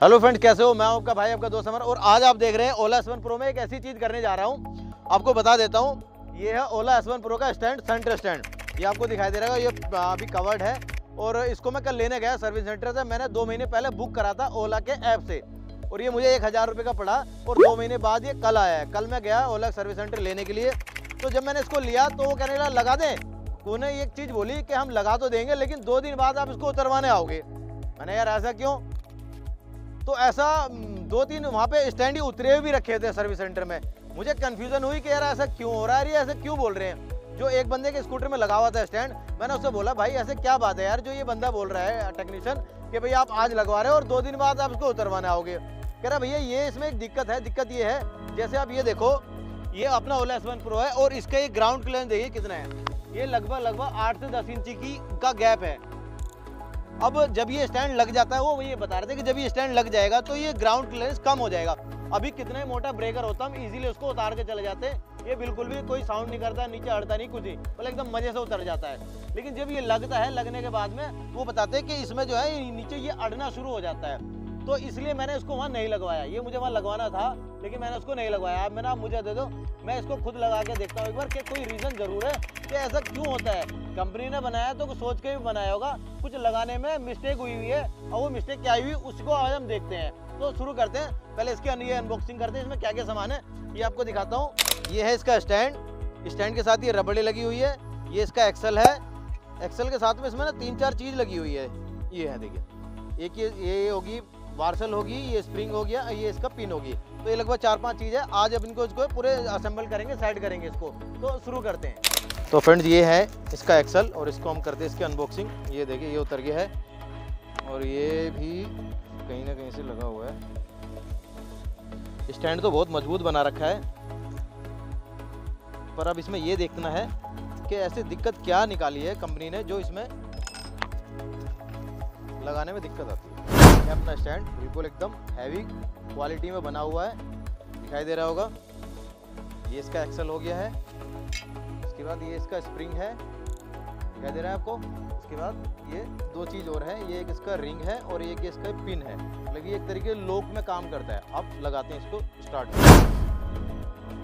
Hello friend कैसे हो? मैं आपका भाई, आपका दोस्त अमर, और आज आप देख रहे हैं ओला एस प्रो में एक ऐसी चीज़ करने जा रहा हूँ। आपको बता देता हूँ, ये है ओला एस प्रो का स्टैंड सेंटर स्टैंड ये आपको दिखाई दे रहा है, ये अभी कवर्ड है, और इसको मैं कल लेने गया सर्विस सेंटर से। मैंने दो महीने पहले बुक करा था ओला के ऐप से, और ये मुझे एक हज़ार रुपये का पड़ा, और दो महीने बाद ये कल आया है। कल मैं गया ओला सर्विस सेंटर लेने के लिए। तो जब मैंने इसको लिया तो वो कहने लगा लगा दें। उन्हें एक चीज़ बोली कि हम लगा तो देंगे, लेकिन दो दिन बाद आप इसको उतरवाने आओगे। मैंने यार ऐसा क्यों? तो ऐसा दो तीन वहाँ पे स्टैंड ही उतरे भी रखे थे सर्विस सेंटर में। मुझे कन्फ्यूज़न हुई कि यार ऐसा क्यों हो रहा है? ऐसा क्यों बोल रहे हैं? जो एक बंदे के स्कूटर में लगा हुआ था स्टैंड मैंने उससे बोला, भाई, ऐसे क्या बात है यार? जो ये बंदा बोल रहा है टेक्नीशियन कि भाई आप आज लगवा रहे हो और दो दिन बाद आप इसको उतरवाने आओगे। कह रहा, भैया, ये इसमें एक दिक्कत है, दिक्कत ये है, जैसे आप ये देखो, ये अपना ओला एस प्रो है और इसका ये ग्राउंड क्लियरेंस देखिए कितना है। ये लगभग लगभग आठ से दस इंची की का गैप है। अब जब ये स्टैंड लग जाता है, वो ये बता रहे थे कि जब ये स्टैंड लग जाएगा तो ये ग्राउंड क्लियरेंस कम हो जाएगा। अभी कितना मोटा ब्रेकर होता हम इजीली उसको उतार के चले जाते ये बिल्कुल भी कोई साउंड नहीं करता, नीचे अड़ता नहीं कुछ ही मतलब एकदम मज़े से उतर जाता है। लेकिन जब ये लगता है, लगने के बाद में, वो बताते हैं कि इसमें जो है नीचे ये अड़ना शुरू हो जाता है। तो इसलिए मैंने इसको वहाँ नहीं लगवाया। ये मुझे वहाँ लगवाना था, लेकिन मैंने उसको नहीं लगवाया। अब मैंने आप मुझे दे दो, मैं इसको खुद लगा के देखता हूँ एक बार कि कोई रीज़न ज़रूर है कि ऐसा क्यों होता है। कंपनी ने बनाया तो सोच के भी बनाया होगा, कुछ लगाने में मिस्टेक हुई हुई है, और वो मिस्टेक क्या हुई, उसको आज हम देखते हैं। तो शुरू करते हैं। पहले इसकी ये अनबॉक्सिंग करते हैं। इसमें क्या क्या सामान है, ये आपको दिखाता हूँ। ये है इसका स्टैंड स्टैंड के साथ ये रबड़ी लगी हुई है। ये इसका एक्सल है। एक्सल के साथ में इसमें ना तीन चार चीज़ लगी हुई है। ये है, देखिए। एक ये ये होगी वार्सल होगी, ये स्प्रिंग हो गया, ये इसका पिन होगी तो ये लगभग चार पाँच चीज़ है। आज अब इनको इसको पूरे असेंबल करेंगे साइड करेंगे इसको। तो शुरू करते हैं। तो फ्रेंड्स ये है इसका एक्सल और इसको हम करते हैं इसकी अनबॉक्सिंग ये देखिए, ये उतर गया है। और ये भी कहीं ना कहीं से लगा हुआ है। स्टैंड तो बहुत मज़बूत बना रखा है। पर अब इसमें ये देखना है कि ऐसी दिक्कत क्या निकाली है कंपनी ने, जो इसमें लगाने में दिक्कत आती है। है अपना स्टैंड बिल्कुल एकदम हैवी क्वालिटी में बना हुआ है। दिखाई दे रहा होगा। ये इसका एक्सल हो गया है। इसके बाद ये इसका स्प्रिंग है। दिखाई दे रहा है आपको? इसके बाद ये दो चीज़ और है। ये एक इसका रिंग है और एक इसका पिन है। मतलब ये एक तरीके लोक में काम करता है। अब लगाते हैं इसको स्टार्ट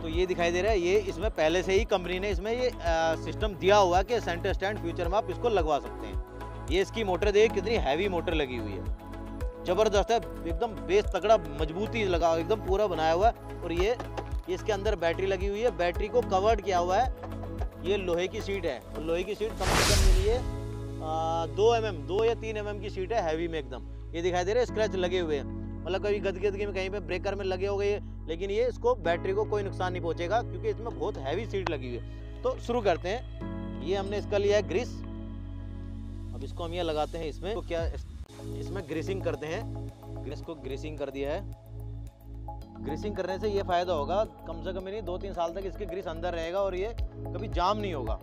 तो ये दिखाई दे रहा है। ये इसमें पहले से ही कंपनी ने इसमें ये आ, सिस्टम दिया हुआ है कि सेंटर स्टैंड फ्यूचर में आप इसको लगवा सकते हैं। ये इसकी मोटर देखिए कितनी हैवी मोटर लगी हुई है। ज़बरदस्त है, एकदम बेस तगड़ा मजबूती लगा, एकदम पूरा बनाया हुआ है। और ये इसके अंदर बैटरी लगी हुई है, बैटरी को कवर्ड किया हुआ है। ये लोहे की सीट है लोहे की सीट कम से कम मिली है दो एम एम दो या तीन एम एम की सीट है हैवी में एकदम। ये दिखाई दे रहा है स्क्रैच लगे हुए हैं। मतलब कभी गदगदगी में कहीं पे ब्रेकर में लगे हो गए लेकिन ये इसको बैटरी को कोई नुकसान नहीं पहुंचेगा, क्योंकि इसमें बहुत हैवी सीट लगी हुई है। तो शुरू करते हैं। ये हमने इसका लिया है ग्रीस अब इसको हम ये लगाते हैं, इसमें। तो क्या इसमें ग्रीसिंग करते हैं। ग्रीस को ग्रीसिंग कर दिया है। ग्रीसिंग करने से ये फ़ायदा होगा। कम से कम नहीं दो तीन साल तक इसके ग्रीस अंदर रहेगा और ये कभी जाम नहीं होगा।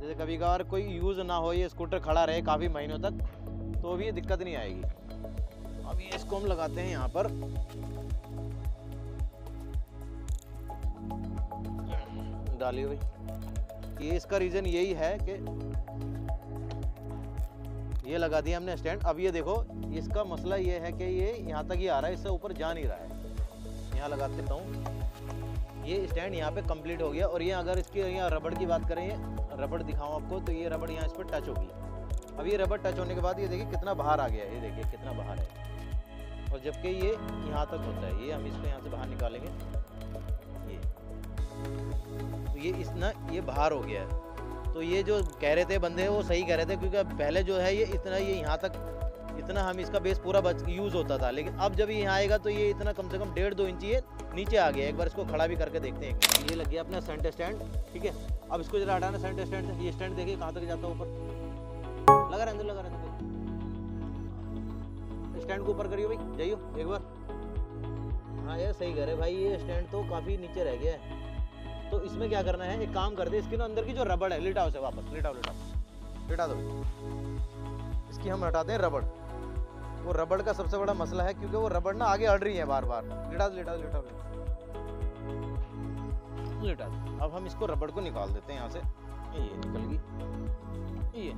जैसे कभी कभार कोई यूज़ ना हो, ये स्कूटर खड़ा रहे काफ़ी महीनों तक तो भी ये दिक्कत नहीं आएगी। अब ये इसको हम लगाते हैं यहाँ पर। डालिए भाई। ये इसका रीज़न यही है कि ये लगा दिया हमने स्टैंड। अब ये देखो, इसका मसला ये है कि ये यहाँ तक ही आ रहा है, इससे ऊपर जा नहीं रहा है। यहाँ लगा देता हूँ। ये स्टैंड यहाँ पे कंप्लीट हो गया और ये अगर इसकी यहाँ रबड़ की बात करें, रबड़ दिखाऊँ आपको तो ये रबड़ यहाँ इस पर टच होगी। अब ये रबड़ टच होने के बाद ये देखिए कितना बाहर आ गया ये देखिए कितना बाहर है। और जबकि ये यहाँ तक होता है, ये हम इसको यहाँ से बाहर निकालेंगे। ये। तो ये इस ये बाहर हो गया है। तो ये जो कह रहे थे बंदे, वो सही कह रहे थे क्योंकि पहले जो है ये इतना ये यहाँ तक, इतना हम इसका बेस पूरा बच यूज़ होता था। लेकिन अब जब ये यहाँ आएगा तो ये इतना कम से कम डेढ़ दो इंची ये नीचे आ गया एक बार इसको खड़ा भी करके देखते हैं। ये लग गया अपना सेंटर स्टैंड ठीक है? अब इसको जरा हटाना सेंटर स्टैंड ये स्टैंड देखिए कहाँ तक जाता है ऊपर। लगा रहने लगा रहने स्टैंड को ऊपर करियो भाई, जाइयो एक बार। हाँ यार, सही कह रहे भाई, ये स्टैंड तो काफ़ी नीचे रह गया है। तो इसमें क्या करना है? एक काम कर दे, इसके ना अंदर की जो रबड़ है लिटाओ से वापस लिटाओ लिटाओ लिटा दो इसकी हम हटाते हैं रबड़। वो रबड़ का सबसे बड़ा मसला है, क्योंकि वो रबड़ ना आगे अड़ रही है बार बार लिटा दो लिटा दो लिटा। दो लिटा दो। अब हम इसको रबड़ को निकाल देते हैं यहाँ से। ये निकल गई। ये।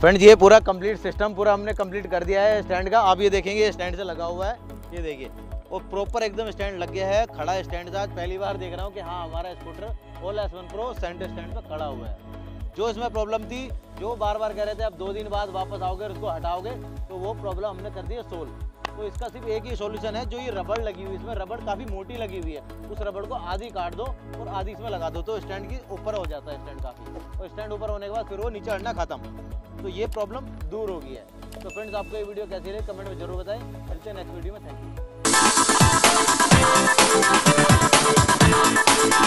फ्रेंड्स, ये पूरा कंप्लीट सिस्टम, पूरा हमने कंप्लीट कर दिया है स्टैंड का। आप ये देखेंगे स्टैंड से लगा हुआ है। ये देखिए। और प्रॉपर एकदम स्टैंड लग गया है, खड़ा स्टैंड था पहली बार देख रहा हूँ कि हाँ हमारा scooter Ola S one Pro centre stand पर खड़ा हुआ है। जो इसमें प्रॉब्लम थी, जो बार बार कह रहे थे, अब दो दिन बाद वापस आओगे और उसको हटाओगे तो वो प्रॉब्लम हमने कर दी है सोल्व तो इसका सिर्फ़ एक ही सॉल्यूशन है, जो ये रबड़ लगी हुई इसमें। रबड़ काफ़ी मोटी लगी हुई है। उस रबड़ को आधी काट दो और आधी इसमें लगा दो। तो स्टैंड की ऊपर हो जाता है स्टैंड काफ़ी। और स्टैंड ऊपर होने के बाद फिर वो नीचे हटना खत्म। तो ये प्रॉब्लम दूर हो गई है। तो फ्रेंड्स आपको ये वीडियो कैसी लगी? कमेंट में ज़रूर बताएँ। मिलते हैं नेक्स्ट वीडियो में। Thank you Thank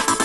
you.